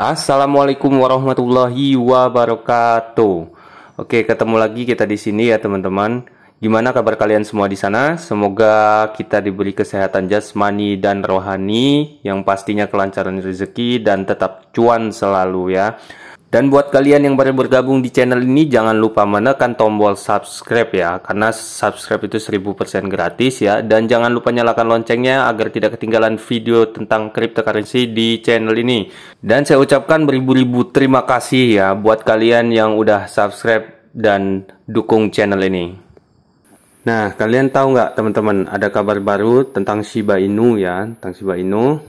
Assalamualaikum warahmatullahi wabarakatuh. Oke, ketemu lagi kita di sini ya teman-teman. Gimana kabar kalian semua di sana? Semoga kita diberi kesehatan jasmani dan rohani yang pastinya kelancaran rezeki dan tetap cuan selalu ya. Dan buat kalian yang baru bergabung di channel ini jangan lupa menekan tombol subscribe ya karena subscribe itu 1000% gratis ya dan jangan lupa nyalakan loncengnya agar tidak ketinggalan video tentang cryptocurrency di channel ini. Dan saya ucapkan beribu-ribu terima kasih ya buat kalian yang udah subscribe dan dukung channel ini. Nah, kalian tahu nggak teman-teman ada kabar baru tentang Shiba Inu ya, tentang Shiba Inu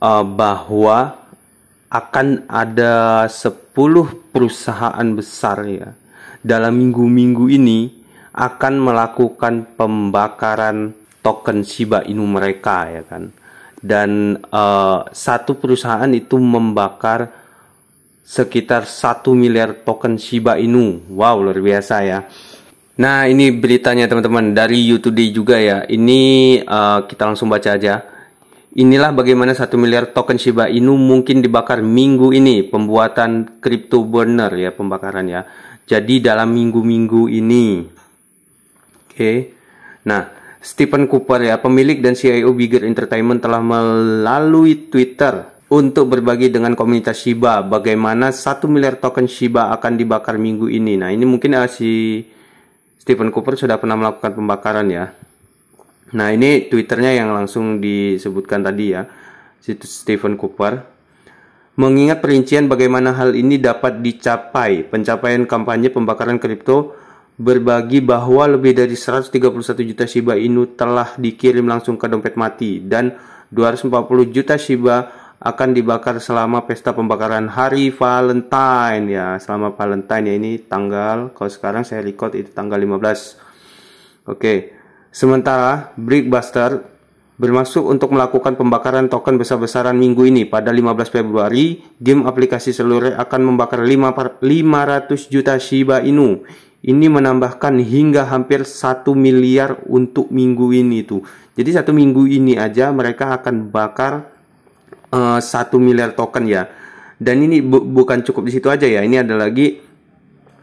uh, bahwa akan ada 10 perusahaan besar ya. Dalam minggu-minggu ini akan melakukan pembakaran token Shiba Inu mereka ya kan. Dan uh, satu perusahaan itu membakar sekitar satu miliar token Shiba Inu. Wow luar biasa ya. Nah ini beritanya teman-teman dari YouTube juga ya. Ini uh, kita langsung baca aja Inilah bagaimana satu miliar token Shiba Inu mungkin dibakar minggu ini pembuatan crypto burner ya pembakaran ya. Jadi dalam minggu-minggu ini. Oke. Okay. Nah, Stephen Cooper ya, pemilik dan CIO Bigger Entertainment telah melalui Twitter untuk berbagi dengan komunitas Shiba bagaimana satu miliar token Shiba akan dibakar minggu ini. Nah, ini mungkin uh, si Stephen Cooper sudah pernah melakukan pembakaran ya. Nah ini twitternya yang langsung disebutkan tadi ya, situs Stephen Cooper. Mengingat perincian bagaimana hal ini dapat dicapai, pencapaian kampanye pembakaran kripto berbagi bahwa lebih dari 131 juta Shiba Inu telah dikirim langsung ke dompet mati dan 240 juta Shiba akan dibakar selama pesta pembakaran hari Valentine ya selama Valentine ya ini tanggal kalau sekarang saya record itu tanggal 15 oke Sementara Brickbuster bermaksud untuk melakukan pembakaran token besar-besaran minggu ini pada 15 Februari, game aplikasi seluruh akan membakar 500 juta Shiba Inu. Ini menambahkan hingga hampir 1 miliar untuk minggu ini itu. Jadi satu minggu ini aja mereka akan bakar uh, eh, 1 miliar token ya. Dan ini bu bukan cukup di situ aja ya. Ini ada lagi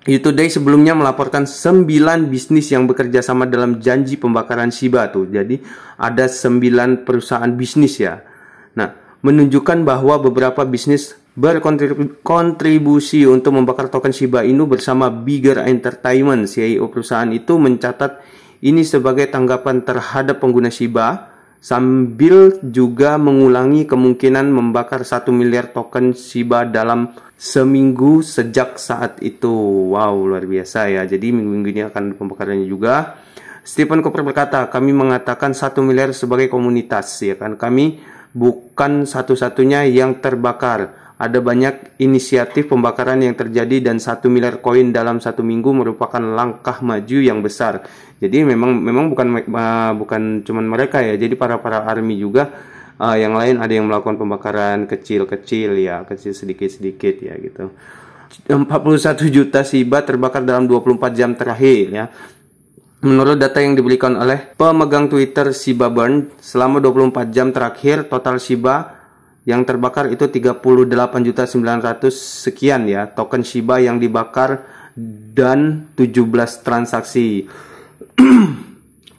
Today sebelumnya melaporkan 9 bisnis yang bekerja sama dalam janji pembakaran Shiba tuh. Jadi ada 9 perusahaan bisnis ya. Nah, menunjukkan bahwa beberapa bisnis berkontribusi untuk membakar token Shiba Inu bersama Bigger Entertainment. CEO perusahaan itu mencatat ini sebagai tanggapan terhadap pengguna Shiba sambil juga mengulangi kemungkinan membakar satu miliar token Shiba dalam seminggu sejak saat itu. Wow, luar biasa ya. Jadi minggu-minggu ini akan pembakarannya juga. Stephen Cooper berkata, kami mengatakan satu miliar sebagai komunitas, ya kan? Kami bukan satu-satunya yang terbakar ada banyak inisiatif pembakaran yang terjadi dan satu miliar koin dalam satu minggu merupakan langkah maju yang besar. Jadi memang memang bukan uh, bukan cuman mereka ya. Jadi para para army juga uh, yang lain ada yang melakukan pembakaran kecil-kecil ya, kecil sedikit-sedikit ya gitu. 41 juta SIBA terbakar dalam 24 jam terakhir ya. Menurut data yang diberikan oleh pemegang Twitter Shiba Burn, selama 24 jam terakhir total Shiba yang terbakar itu 38.900 sekian ya token Shiba yang dibakar dan 17 transaksi.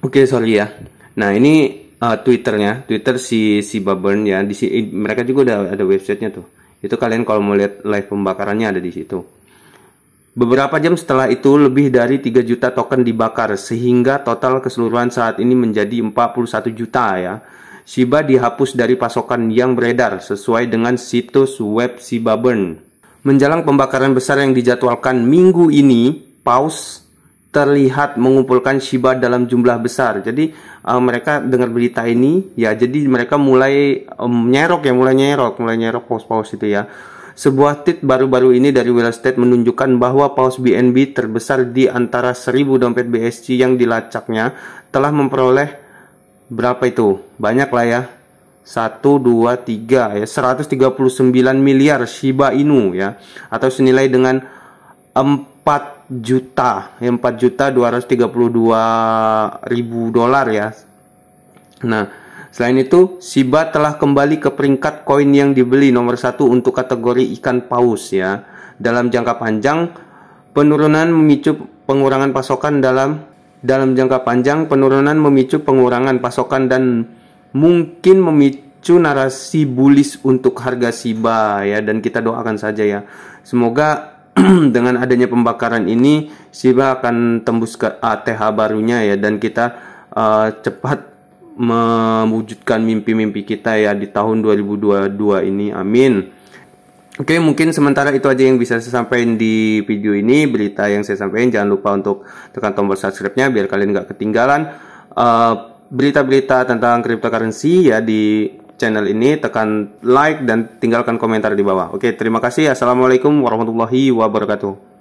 Oke, okay, sorry ya. Nah, ini uh, Twitternya, Twitter si Shiba Burn ya. Di mereka juga udah ada websitenya tuh. Itu kalian kalau mau lihat live pembakarannya ada di situ. Beberapa jam setelah itu lebih dari 3 juta token dibakar sehingga total keseluruhan saat ini menjadi 41 juta ya. Shiba dihapus dari pasokan yang beredar sesuai dengan situs web Shiba Burn. Menjelang pembakaran besar yang dijadwalkan minggu ini, Paus terlihat mengumpulkan Shiba dalam jumlah besar. Jadi uh, mereka dengar berita ini, ya jadi mereka mulai um, nyerok ya, mulai nyerok, mulai nyerok paus-paus itu ya. Sebuah tweet baru-baru ini dari Will State menunjukkan bahwa paus BNB terbesar di antara 1000 dompet BSC yang dilacaknya telah memperoleh berapa itu? Banyak lah ya. 1 2 3 ya 139 miliar Shiba Inu ya atau senilai dengan 4 juta ya 4 juta 232 ribu dolar ya. Nah, Selain itu, Shiba telah kembali ke peringkat koin yang dibeli nomor satu untuk kategori ikan paus ya. Dalam jangka panjang, penurunan memicu pengurangan pasokan dalam dalam jangka panjang penurunan memicu pengurangan pasokan dan mungkin memicu narasi bullish untuk harga Shiba ya dan kita doakan saja ya. Semoga dengan adanya pembakaran ini Shiba akan tembus ke ATH barunya ya dan kita uh, cepat mewujudkan mimpi-mimpi kita ya di tahun 2022 ini. Amin. Oke, mungkin sementara itu aja yang bisa saya sampaikan di video ini. Berita yang saya sampaikan, jangan lupa untuk tekan tombol subscribe-nya biar kalian nggak ketinggalan uh, berita-berita uh, tentang cryptocurrency ya di channel ini. Tekan like dan tinggalkan komentar di bawah. Oke, terima kasih. Assalamualaikum warahmatullahi wabarakatuh.